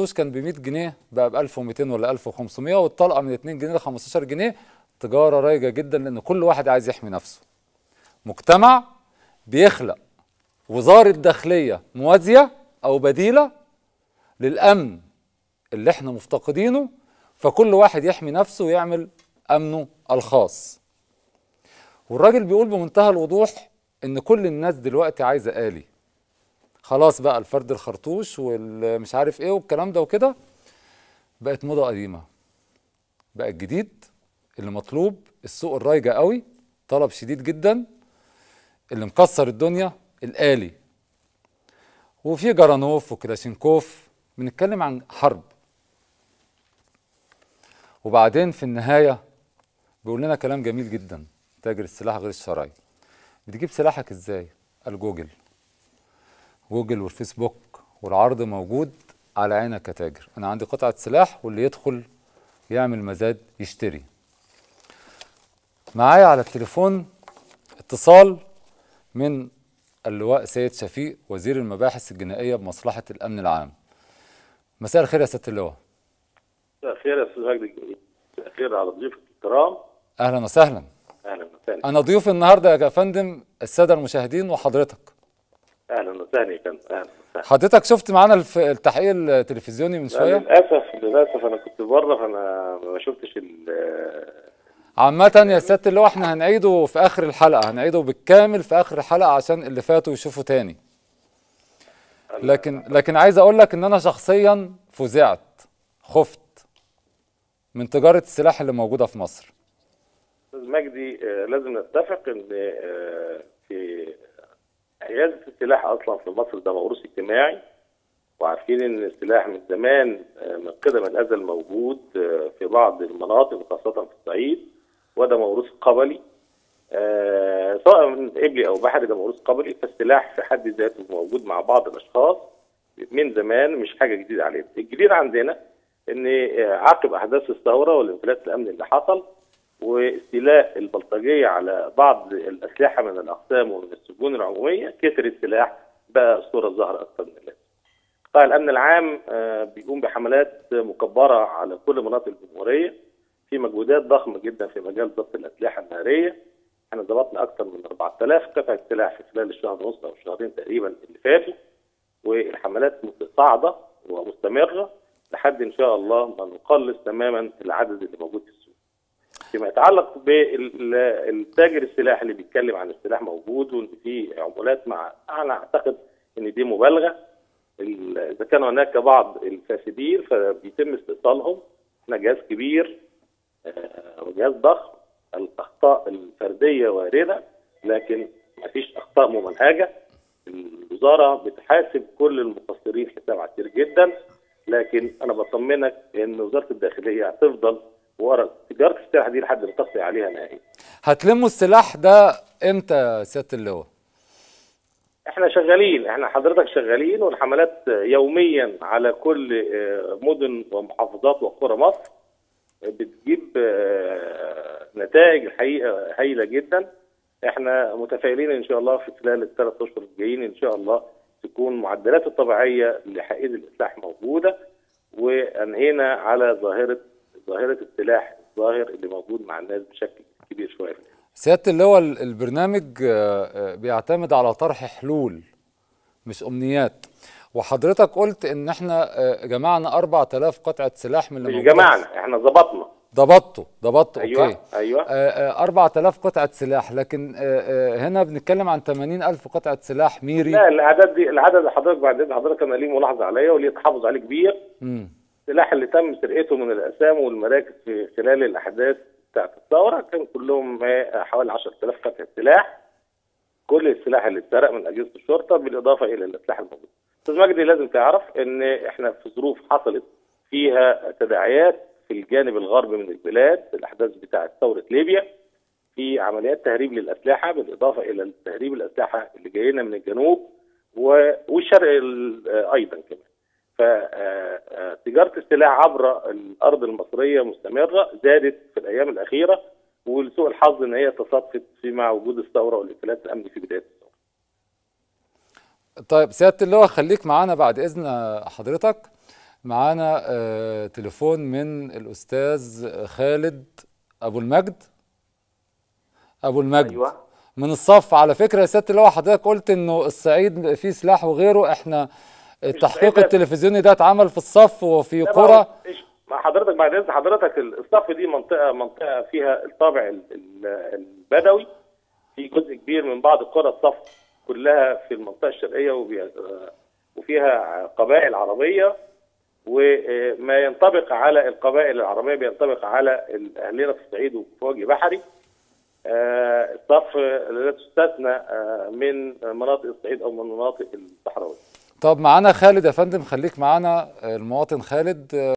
الخرطوش كان ب 100 جنيه بقى ب 1200 ولا 1500 والطلقة من 2 جنيه ل 15 جنيه تجارة رايجه جدا لأن كل واحد عايز يحمي نفسه. مجتمع بيخلق وزارة داخلية موازية أو بديلة للأمن اللي إحنا مفتقدينه فكل واحد يحمي نفسه ويعمل أمنه الخاص. والراجل بيقول بمنتهى الوضوح إن كل الناس دلوقتي عايزة آلي. خلاص بقى الفرد الخرطوش والمش عارف إيه والكلام ده وكده بقت موضة قديمة. بقى الجديد اللي مطلوب السوق الرايجة قوي طلب شديد جدا اللي مكسر الدنيا الآلي. وفي جرانوف وكلاشينكوف بنتكلم عن حرب. وبعدين في النهاية بيقول لنا كلام جميل جدا تاجر السلاح غير الشرعي. بتجيب سلاحك إزاي؟ قال جوجل والفيسبوك والعرض موجود على عينك يا تاجر. أنا عندي قطعة سلاح واللي يدخل يعمل مزاد يشتري. معايا على التليفون اتصال من اللواء سيد شفيق وزير المباحث الجنائية بمصلحة الأمن العام. مساء الخير يا سيادة اللواء. مساء الخير يا أستاذ مجدي مساء الخير على ضيوفك الكرام. أهلا وسهلا. أهلا وسهلا. أنا ضيوف النهاردة يا فندم السادة المشاهدين وحضرتك. أهلا وسهلا يا فندم أهلا وسهلا. حضرتك شفت معانا. التحقيق التلفزيوني من لا، شوية للأسف للأسف أنا كنت بره فأنا ما شفتش ال- عامة يا سيادة اللواء إحنا هنعيده في آخر الحلقة هنعيده بالكامل في آخر الحلقة عشان اللي فاتوا يشوفوا تاني. لكن لكن عايز أقول لك إن أنا شخصيا فزعت خفت من تجارة السلاح اللي موجودة في مصر. أستاذ مجدي آه، لازم نتفق إن آه، في حيازه السلاح أصلا في مصر ده موروث اجتماعي وعارفين إن السلاح من زمان آه، من قدم الأزل موجود آه، في بعض المناطق خاصة في الصعيد وده موروث قبلي. آه، سواء من ابلي أو بحري ده موروث قبلي. فالسلاح في حد ذاته موجود مع بعض الأشخاص من زمان مش حاجة جديدة علينا الجديد عندنا آه، عقب أحداث الثورة والانفلات الأمني اللي حصل واستيلاء البلطجية على بعض الأسلحة من الأقسام ومن السجون العمومية كتر السلاح بقى الصورة ظاهره أكثر من اللازم. قطاع الأمن العام آه، بيقوم بحملات مكبرة على كل مناطق الجمهورية في مجهودات ضخمة جدا في مجال ضبط الأسلحة النارية إحنا ضبطنا أكثر من 4000 قطعة سلاح في خلال الشهر ونص أو الشهرين تقريبا اللي فاتوا والحملات متصاعدة ومستمرة لحد إن شاء الله ما نقلص تماما العدد اللي موجود في. فيما يتعلق بالتاجر السلاح اللي بيتكلم عن السلاح موجود وإن في عمولات مع أنا أعتقد إن دي مبالغة. ال- إذا كان هناك بعض الفاسدين فبيتم استئصالهم. إحنا جهاز كبير آه، وجهاز ضخم. الأخطاء الفردية واردة لكن ما فيش أخطاء ممنهجة. الوزارة بتحاسب كل المقصرين حساب عسير جدا. لكن أنا بطمنك إن وزارة الداخلية هتفضل ورا تجارة السلاح دي لحد ما تقضي عليها نهائيا هتلموا السلاح ده إمتى يا سيادة اللواء؟ إحنا شغالين إحنا حضرتك شغالين والحملات يوميا على كل آه، مدن ومحافظات وقرى مصر بتجيب آه، نتائج الحقيقة هايلة جدا إحنا متفائلين إن شاء الله في خلال الثلاث أشهر الجايين إن شاء الله تكون المعدلات الطبيعية لحقيقة الإسلاح موجودة وأنهينا على ظاهرة ظاهرة السلاح الظاهر اللي موجود مع الناس بشكل كبير شوية. سيادة اللواء ال- البرنامج آه، آه، بيعتمد على طرح حلول مش أمنيات. وحضرتك قلت إن إحنا آه، جمعنا 4000 قطعة سلاح من اللي مش جمعنا إحنا ظبطنا ضبطته ضبطته أيوه أوكي. أيوه. آه، آه، 4000 قطعة سلاح لكن هنا بنتكلم عن 80000 قطعة سلاح ميري. لا الاعداد دي العدد اللي حضرتك بعد حضرتك أنا ليه ملاحظة عليا وليه تحفظ عليه كبير. مم. السلاح اللي تم سرقته من الأسام والمراكز في خلال الأحداث بتاعت الثورة كان كلهم حوالي 10000 قطعه سلاح كل السلاح اللي اتسرق من أجهزة الشرطة بالإضافة إلى الأسلحة الموجودة. أستاذ مجدي لازم تعرف إن إحنا في ظروف حصلت فيها تداعيات في الجانب الغربي من البلاد الأحداث بتاعت ثورة ليبيا في عمليات تهريب للأسلحة بالإضافة إلى تهريب الأسلحة اللي جاية لنا من الجنوب والشرق ال- أيضا كمان. فتجاره السلاح عبر الأرض المصرية مستمرة زادت في الأيام الأخيرة ولسوء الحظ إن هي تصادفت في مع وجود الثورة والانفلات الامني في بداية الثورة. طيب سيادة اللواء خليك معانا بعد إذن حضرتك. معانا آه، تليفون من الأستاذ خالد أبو المجد. أبو المجد. أيوه. من الصف. على فكرة يا سيادة اللواء حضرتك قلت إنه الصعيد فيه سلاح وغيره إحنا التحقيق. التلفزيوني ده اتعمل في الصف وفي قرى؟ مع حضرتك بعد إذن حضرتك الصف دي منطقة منطقة فيها الطابع ال- ال- البدوي. في جزء كبير من بعض قرى الصف كلها في المنطقة الشرقية وفيها قبائل عربية. وما ينطبق على القبائل العربية بينطبق على اهلنا في الصعيد وفي وجه بحري. آه، الصف لا تستثنى آه، من مناطق الصعيد أو من مناطق الصحراوية. طب معانا خالد يا فندم خليك معانا المواطن خالد.